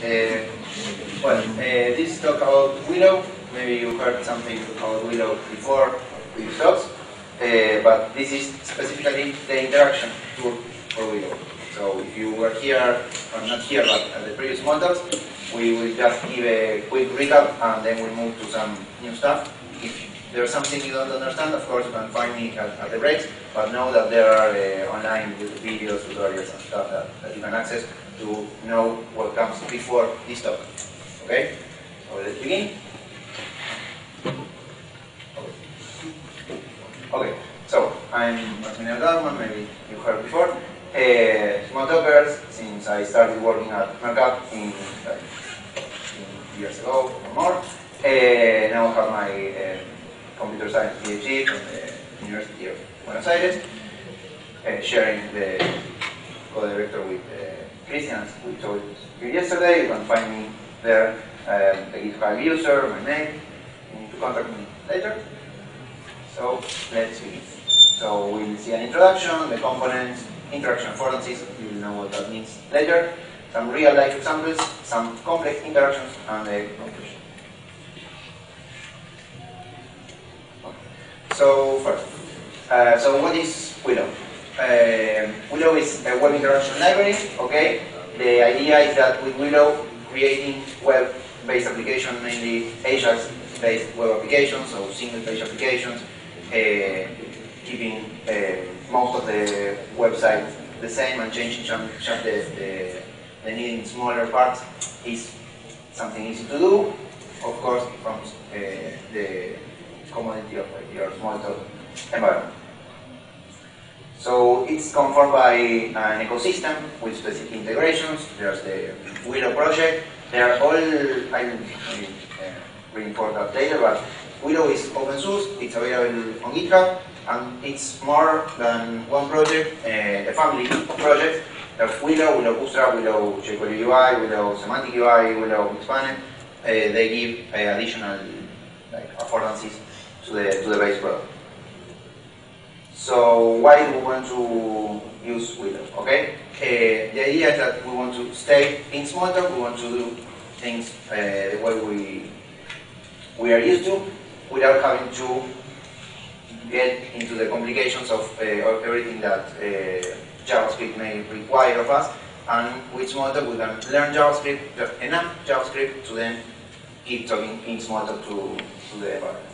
Uh, well, uh, this talk about Willow. Maybe you heard something about Willow before with talks, uh, but this is specifically the interaction tool for Willow. So if you were here, or not here, but at the previous models, we will just give a quick recap and then we'll move to some new stuff. If there's something you don't understand, of course you can find me at, at the breaks, but know that there are uh, online videos, tutorials and stuff that, that you can access to know what comes before this talk. Okay? So let's begin. Okay, so I'm Maximiliano Tabacman, maybe you heard before. Uh, small since I started working at Mercap in, like, in years ago or more. Uh, now I have my uh, computer science PhD from the University of Buenos Aires, uh, sharing the co-director with Christian, as we told yesterday. You can find me there, um, the GitHub user, my name. You need to contact me later. So let's begin. So we'll see an introduction, the components, interaction affordances, you'll know what that means later, some real-life examples, some complex interactions, and the conclusion. So first, uh, so what is Willow? Uh, Willow is a web interaction library, okay? The idea is that with Willow, creating web-based applications, mainly Ajax-based web applications, so single-page applications, uh, keeping uh, most of the website the same and changing just the, the, the needing smaller parts is something easy to do. Of course, from uh, the commodity of your small environment. So it's conformed by an ecosystem with specific integrations. There's the Willow project. They are all, I will uh, that but Willow is open source. It's available on GitHub and it's more than one project, uh, a family of projects. There's Willow, Willow Bootstrap, Willow jQuery UI, Willow Semantic UI, Willow Mixpanel. Uh, they give uh, additional like affordances to the to the base product. So why do we want to use Willow? Okay, uh, the idea is that we want to stay in Smalltalk. We want to do things uh, the way we we are used to, without having to get into the complications of, uh, everything that uh, JavaScript may require of us. And with Smalltalk, we can learn JavaScript, enough JavaScript to then keep talking in Smalltalk to, to the environment.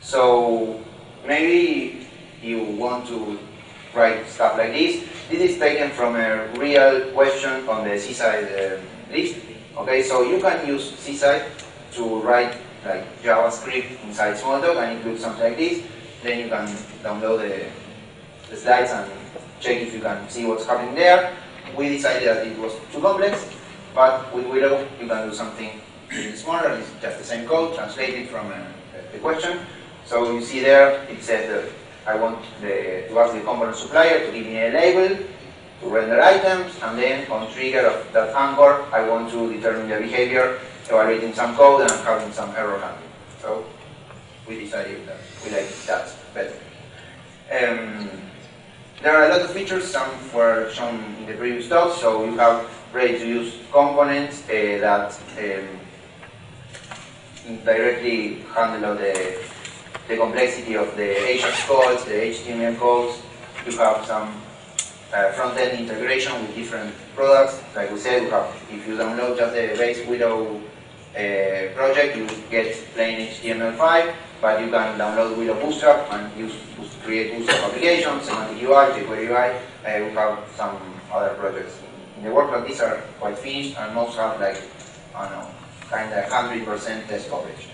So maybe you want to write stuff like this. This is taken from a real question on the Seaside uh, list. Okay, so you can use Seaside to write like JavaScript inside Smalltalk and include something like this then you can download the, the slides and check if you can see what's happening there. We decided that it was too complex, but with Willow you can do something smaller. It's just the same code translated from a, the question. So you see there, it says I want the, to ask the component supplier to give me a label to render items, and then on trigger of that anchor, I want to determine the behavior, evaluating some code and having some error handling. So we decided that we like that better. Um, there are a lot of features, some were shown in the previous talk, so you have ready-to-use components uh, that um, directly handle all the, the complexity of the Ajax codes, the HTML codes. You have some uh, front-end integration with different products. Like we said, have, if you download just the base Willow uh, project, you get plain HTML5 but you can download Willow Bootstrap and use create Bootstrap applications, semantic UI, jQuery UI. Uh, we have some other projects in the work, but these are quite finished and most have like, I don't know, kind of 100% test coverage.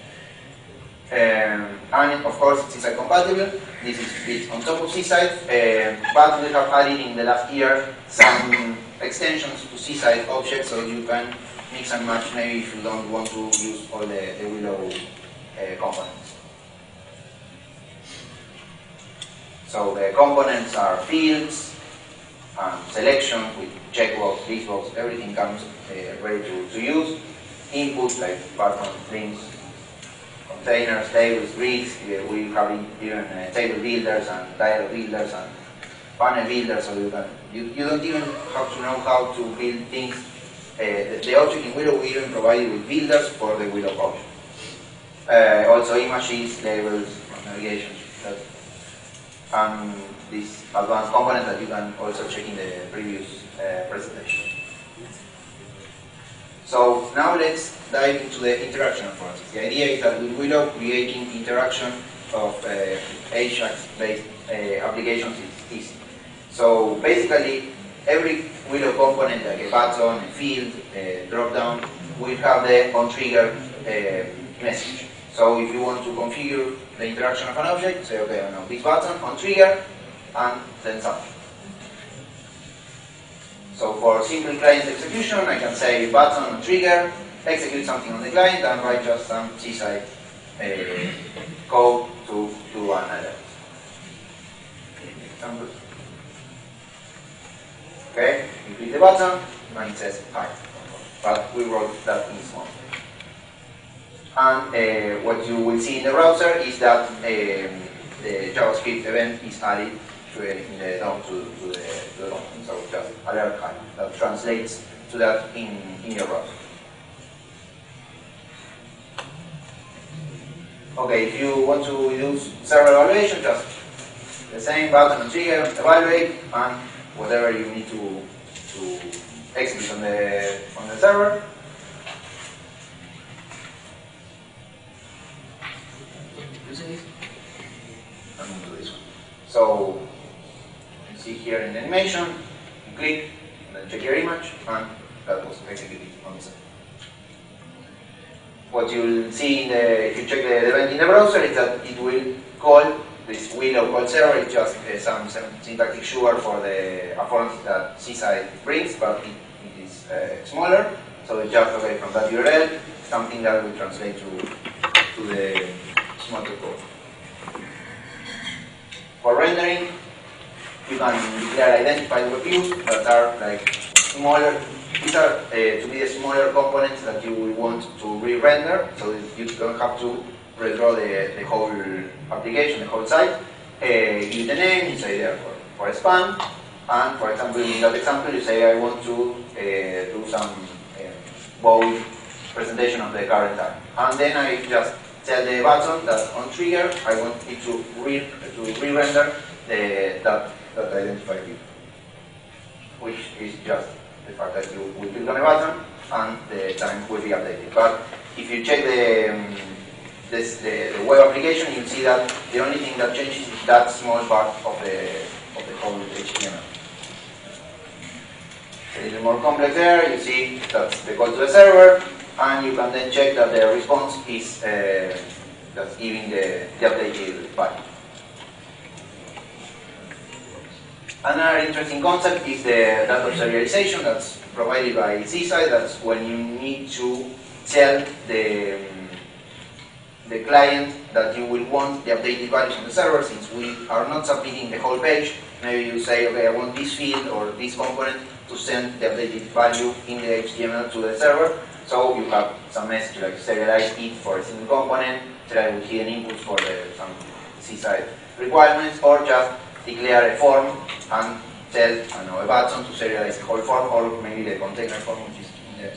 Um, and of course, it's compatible. This is built on top of Seaside, uh, but we have added in the last year some extensions to Seaside objects so you can mix and match maybe if you don't want to use all the, the Willow uh, components. So the components are fields, um, selection with checkbox, listbox, everything comes uh, ready to, to use. Input like buttons, links, containers, tables, grids. We have even uh, table builders and dialog builders and panel builders, so you can you, you don't even have to know how to build things the, the, object in Willow we even provided with builders for the Willow object. Uh, also images, labels, navigation, and this advanced component that you can also check in the previous uh, presentation. So now let's dive into the interaction process. The idea is that with Willow, creating interaction of uh, Ajax-based uh, applications is easy. So basically, every Willow component, like a button, a field, a drop-down, will have the on-trigger uh, message. So if you want to configure the interaction of an object, say, okay, know this button on trigger, and then something. So for simple client execution, I can say button on trigger, execute something on the client, and write just some Seaside uh, code to do an alert. Okay, you click the button, and it says hi. But we wrote that in small. And uh, what you will see in the browser is that um, the JavaScript event is added to in the DOM to, to, the, to the DOM. So just alert hi. That translates to that in, in your browser. Okay, if you want to use server evaluation, just the same button and trigger, evaluate, and whatever you need to, to execute on the, on the server. So, see here in the animation, you click, and then check your image, and that was executed on the. What you'll see the, if you check the event in the browser is that it will call this Willow call server is just uh, some, some, syntactic sugar for the affordances that Seaside brings, but it, it is uh, smaller. So it's just away from that URL, something that will translate to, to the smarter code. For rendering, you can declare identified web views that are like smaller. These are uh, to be the smaller components that you will want to re-render, so you don't have to redraw the, the whole application, the whole site. Uh, give the name, you say there for, for a span, and for example, in that example, you say I want to uh, do some uh, bold presentation of the current time. And then I just tell the button that on trigger, I want it to re to re-render the, that, that identified view, which is just the fact that you will click on a button and the time will be updated. But if you check the um, this, the, the, web application, you see that the only thing that changes is that small part of the, of the whole HTML. A little more complex there, you see that's the call to the server, and you can then check that the response is uh, that's giving the, the updated value. Another interesting concept is the data serialization that's provided by Seaside. That's when you need to tell the um, the client that you will want the updated values on the server since we are not submitting the whole page. Maybe you say, okay, I want this field or this component to send the updated value in the HTML to the server. So you have some message like serialize it for a single component, serialize with hidden inputs for the, some Seaside requirements, or just declare a form and tell a button to serialize the whole form, or maybe the container form, which is in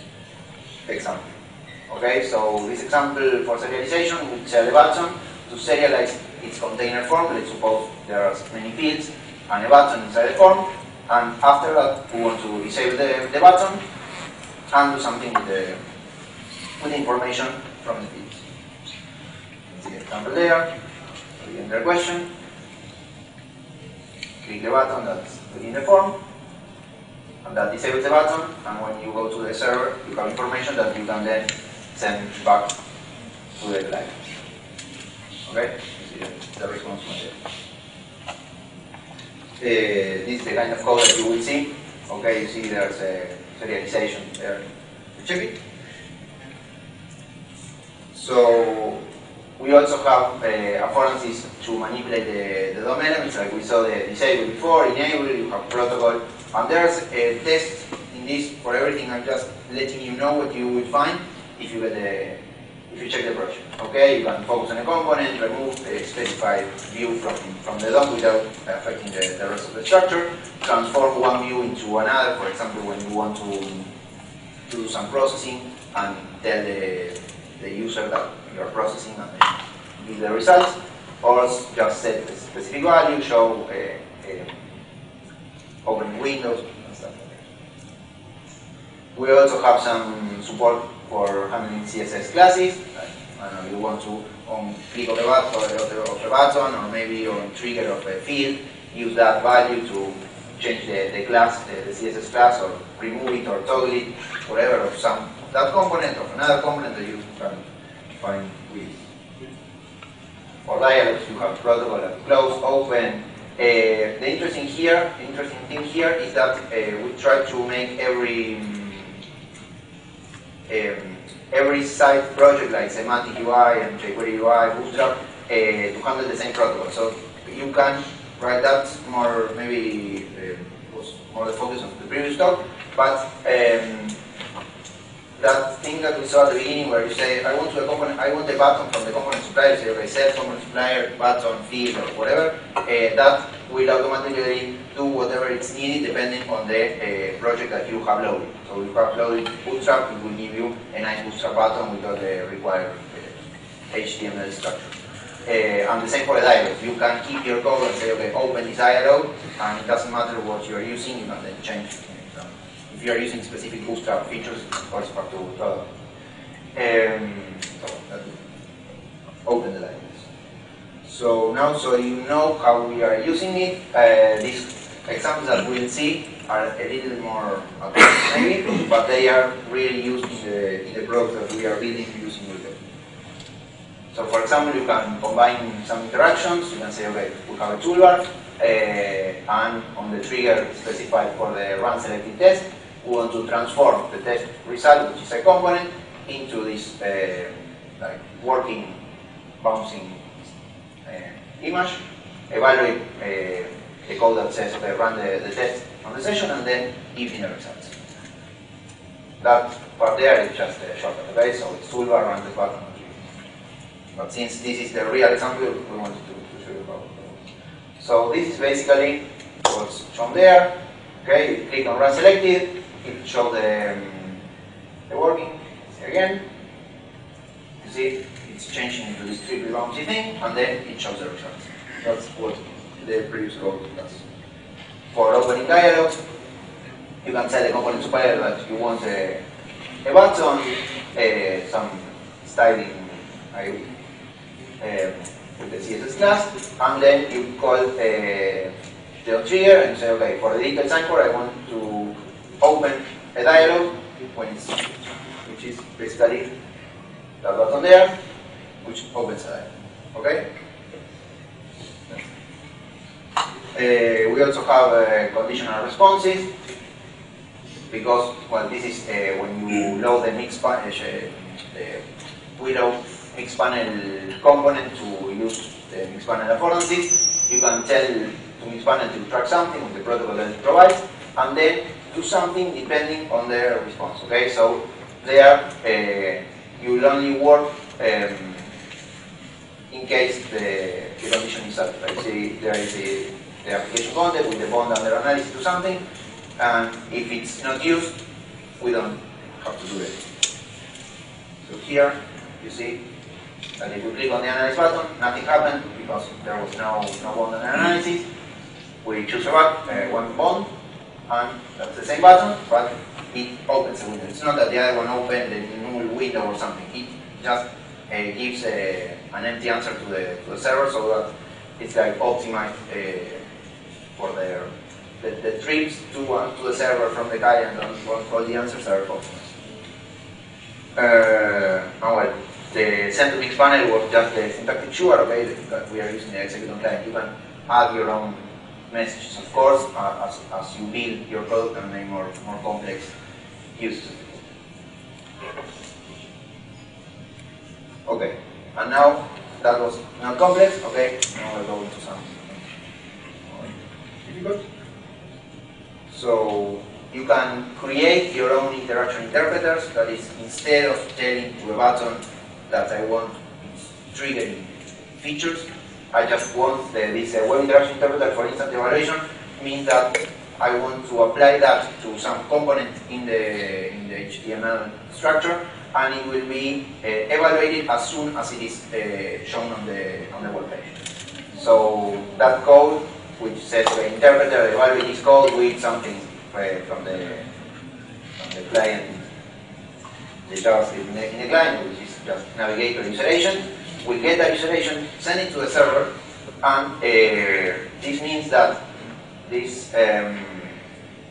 the example. Okay, so this example for serialization would tell the button to serialize its container form. Let's suppose there are many fields and a button inside the form. And after that, we want to disable the, the button and do something with the, with the information from the fields. See the example there. We enter a question. Click the button that's within the form and that disables the button and when you go to the server you have information that you can then send back to the client. Okay? The response material. Uh, this is the kind of code that you will see. Okay, you see there's a serialization there. Check it. So we also have uh, affordances to manipulate the, the DOM elements, like we saw the disable before, enable, you have protocol, and there's a test in this for everything. I'm just letting you know what you will find if you get the if you check the project. Okay, you can focus on a component, remove the specified view from, from the DOM without affecting the, the rest of the structure, transform one view into another, for example, when you want to to do some processing and tell the, the user that you're processing and give the results, or just set a specific value, show uh, uh, opening windows and stuff like that. We also have some support for handling CSS classes. I don't know, you want to on click of a button, of a button or maybe on trigger of a field, use that value to change the, the class, the, the CSS class, or remove it or toggle it, whatever, of some that component of another component that you can find with. For dialogues, you have protocol like close, open. Uh, the interesting here, interesting thing here is that uh, we try to make every um, every side project like Semantic UI and jQuery UI, Bootstrap, uh, to handle the same protocol. So you can write that more, maybe uh, was more the focus of the previous talk, but um, that thing that we saw at the beginning where you say, I want to a component, I want a button from the component supplier, say, okay, set component supplier, button, field, or whatever, uh, that will automatically do whatever is needed depending on the uh, project that you have loaded. So if you have loaded Bootstrap, it will give you a nice Bootstrap button with all the required uh, HTML structure. Uh, and the same for the dialog. You can keep your code and say, okay, open this dialog, and it doesn't matter what you are using, you can then change you are using specific Bootstrap features, of course, you to um, so, open the dialog. So now, so you know how we are using it, uh, these examples that we'll see are a little more advanced maybe, but they are really used in the, in the products that we are building using Willow. So for example, you can combine some interactions, you can say, okay, we have a toolbar, uh, and on the trigger specified for the run selected test, we want to transform the test result, which is a component, into this uh, like working, bouncing image, evaluate uh, the code that says, okay, run the, the test on the session, and then give me the results. That part there is just a shortcut, okay? So it's toolbar, run the button. But since this is the real example, we wanted to, to show you about So this is basically what's shown there. Okay, you click on run selected, it shows the, um, the working again. You see, it's changing into this triple bouncy thing, and then it shows the results. That's what the previous code does. For opening dialog, you can tell the component supplier that you want a, a button, uh, some styling uh, with the CSS class, and then you call uh, the trigger and say, okay, for the detail sign I want to open a dialog which is basically the button there, which opens a Okay? Uh, we also have uh, conditional responses because, well, this is uh, when you load the Mixpanel, uh, load Mixpanel component to use the Mixpanel affordances. You can tell to Mixpanel to track something with the protocol that it provides, and then do something depending on their response. Okay, so there uh, you will only work um, in case the, the condition is satisfied. See, there is a, the application content with the bond under analysis to something, and if it's not used, we don't have to do it. So here, you see that if we click on the analyze button, nothing happened because there was no, no bond under analysis. We choose a, uh, one bond, and that's the same button, but it opens a window. It's not that the other one opened a null window or something. It just uh, gives a, an empty answer to the, to the server so that it's like optimized uh, for the, the trips to uh, to the server from the client and all the answers are optimized. Uh, oh well, the Mixpanel was just the syntactic sugar, okay, that we are using the execute on client. You can add your own messages, of course, uh, as, as you build your product and make more, more complex uses. Okay, and now that was not complex, okay, now we'll go into some difficult. So you can create your own interaction interpreters, that is, instead of telling to a button that I want triggering features, I just want the, this uh, web interaction interpreter for instant evaluation, means that I want to apply that to some component in the, in the HTML structure, and it will be uh, evaluated as soon as it is uh, shown on the, on the web page. So that code, which says the interpreter evaluate this code with something uh, from the, from the client, the JavaScript in the, in the client, which is just navigator agent, we get the agent, send it to the server, and uh, this means that this um,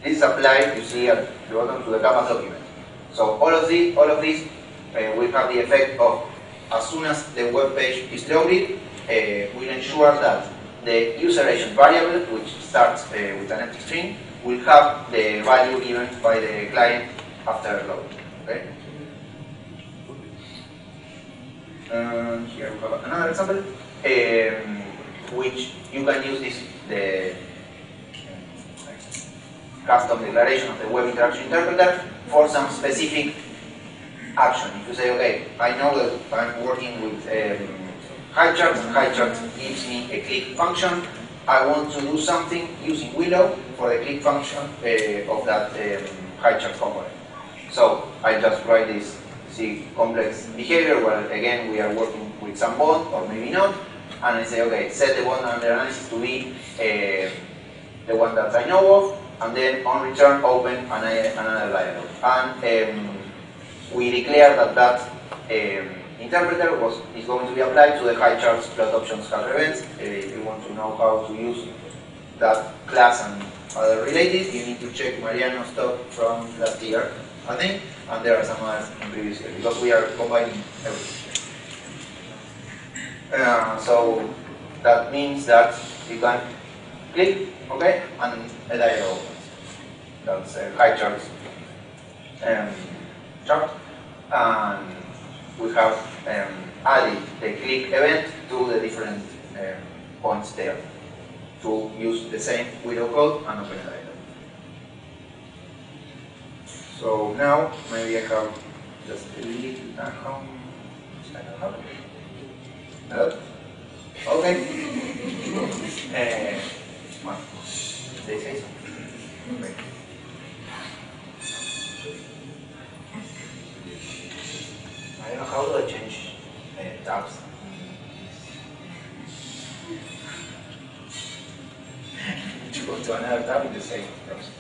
this is applied, you see at the bottom to the Canvas document. So all of this, all of this uh, will have the effect of as soon as the web page is loaded, uh, will ensure that the user agent variable, which starts uh, with an empty string, will have the value given by the client after load. Okay. Um, here we have another example, um, which you can use this the custom declaration of the web interaction interpreter for some specific action. If you say, okay, I know that I'm working with um, Highcharts, and Highcharts gives me a click function. I want to do something using Willow for the click function uh, of that um, Highchart component. So I just write this see complex behavior where again we are working with some bond or maybe not and I say okay set the bond under analysis to be uh, the one that I know of and then on return open another, dialog and um, we declare that that um, interpreter was is going to be applied to the Highcharts plot options scatter events. Uh, if you want to know how to use that class and other related you need to check Mariano's talk from last year I think and there are some others in previous year because we are combining everything. Uh, so that means that you can click, okay, and a dialog. That's a Highcharts um, chart, and we have um, added the click event to the different um, points there to use the same Willow code and open a dialog. So now maybe I have just a little uh, Hello? Okay. Uh, well, they say something. Okay. I don't know how do I change uh, tabs. to go to another tab in the same browser.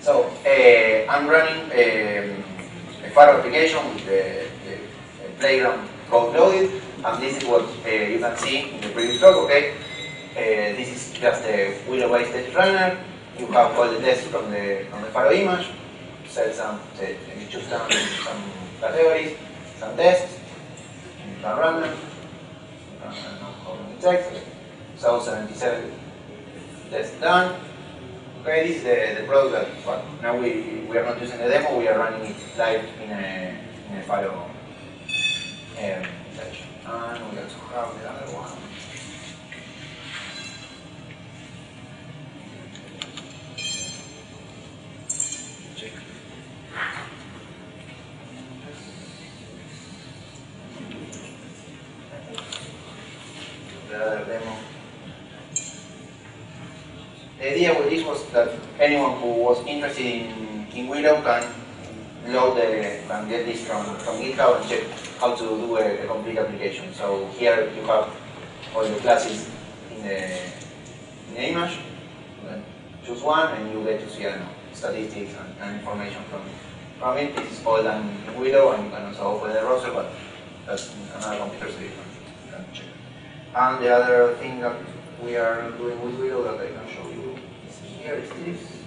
So uh, I'm running um, a Pharo application with the, the, playground code loaded, and this is what uh, you can see in the previous talk. Okay, uh, this is just a Willow-based test runner. You have all the tests from the from the Pharo image. Set some, set, you choose some, some categories, some tests, you can run them. You can know the text. So 77 tests done. Okay, this is the, the product well, now we, we are not using the demo, we are running it live in a, in a Pharo um. And we also have the other one. Idea with this was that anyone who was interested in, in Willow can load the, can get this from, from GitHub and check how to do a, a complete application. So here you have all the classes in the, in the image. Choose one and you get to see statistics and, and information from, from it. This is all done in Willow and you can also open the browser, but that's another computer so you can, you can check. And the other thing that we are doing with Willow that I can show you is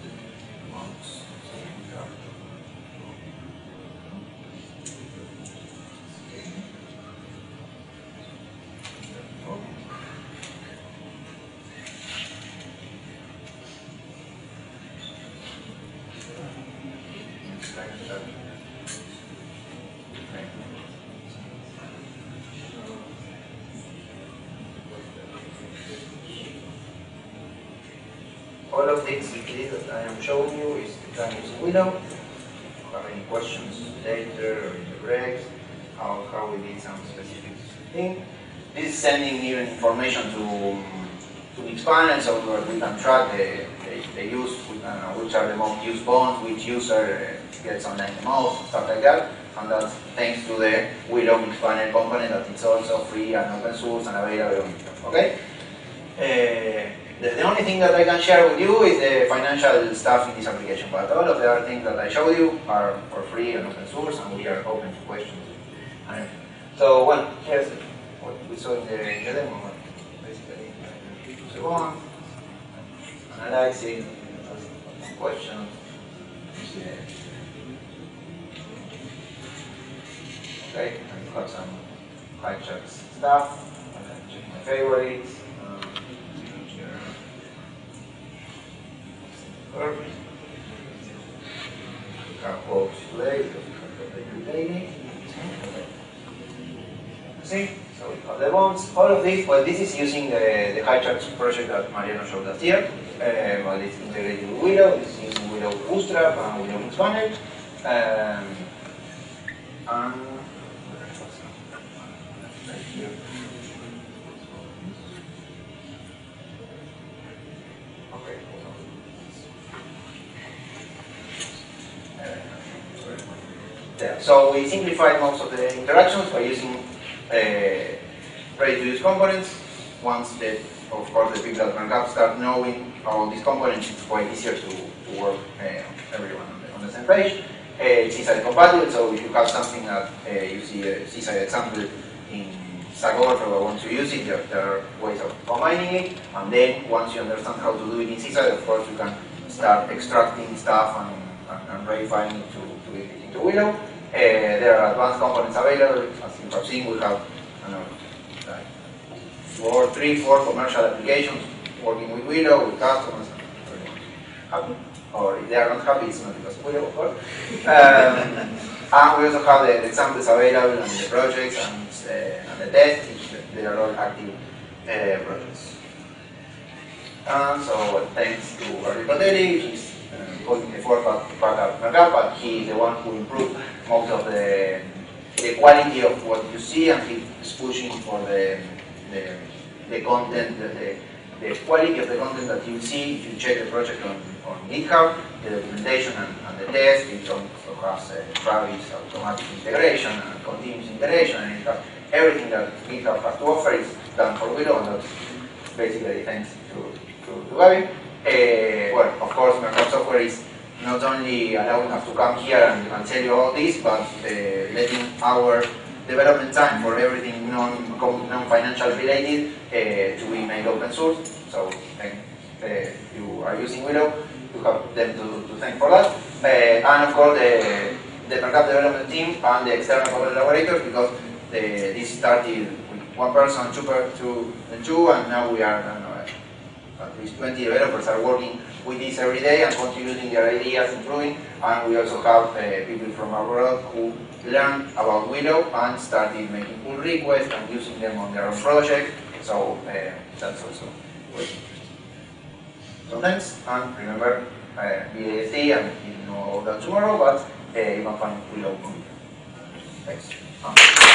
all of this activities that I am showing you is Willow. If you have any questions later or in the breaks, how, how we did some specific thing. This is sending even information to, to Mixpanel so that we can track the, the, the use, uh, which are the most used bonds, which user gets online the most, stuff like that. And that's thanks to the Willow Mixpanel component that is also free and open source and available on GitHub. Okay? Uh, the, the, only thing that I can share with you is the financial stuff in this application, but all of the other things that I showed you are for free and open source, and we are open to questions. So, well, here's what we saw in the, in the demo. Basically, so on, analyzing questions. Okay, I've got some Highcharts stuff. Check my favorites. Daily. See? So we have the bonds. All of this, well, this is using the, the HighCharts project that Mariano showed us here. Uh, well, it's integrated with Willow. Is using Willow Bootstrap and Willow Mixpanel. Um, and So we simplified most of the interactions by using uh, ready-to-use components. Once the, of course, the people at Mercap start knowing about these components, it's quite easier to, to work uh, everyone on the, on the same page. Uh, it's Seaside compatible, so if you have something that uh, you see a Seaside example in Sagor or want to use it, there, there are ways of combining it. And then once you understand how to do it in Seaside, of course, you can start extracting stuff and, and, and it to, to get it into Willow. Uh, there are advanced components available. As you have seen, we have know, like four, three, four commercial applications working with Willow, with customers. Happy? Or if they are not happy, it's not because of Willow, of course. Um, and we also have the examples available and the projects and, uh, and the tests. They are all active uh, projects. And so, thanks to Gary Cotelli, uh, holding the back at but he is the one who improved most of the, the quality of what you see, and he's pushing for the, the, the content, the, the, quality of the content that you see if you check the project on, on GitHub, the documentation and, and the test, it also has uh, Travis automatic integration and continuous integration, and everything that GitHub has to offer is done for Willow, and that's basically thanks to, to, to Gavin. Uh, well, of course, Mercap software is not only allowing us to come here and, and tell you all this, but uh, letting our development time for everything non-financial non related uh, to be made open source. So uh, you are using Willow, you have them to, to thank for that. And of course the, the Mercap development team and the external collaborators because the, this started with one person, two, per, two, and two, and now we are, at least 20 developers are working with this every day and contributing their ideas, improving. And we also have uh, people from abroad who learned about Willow and started making pull requests and using them on their own project. So uh, that's also great. So thanks, and remember uh, BASD, and you know that tomorrow, but uh, you can find Willow. Thanks.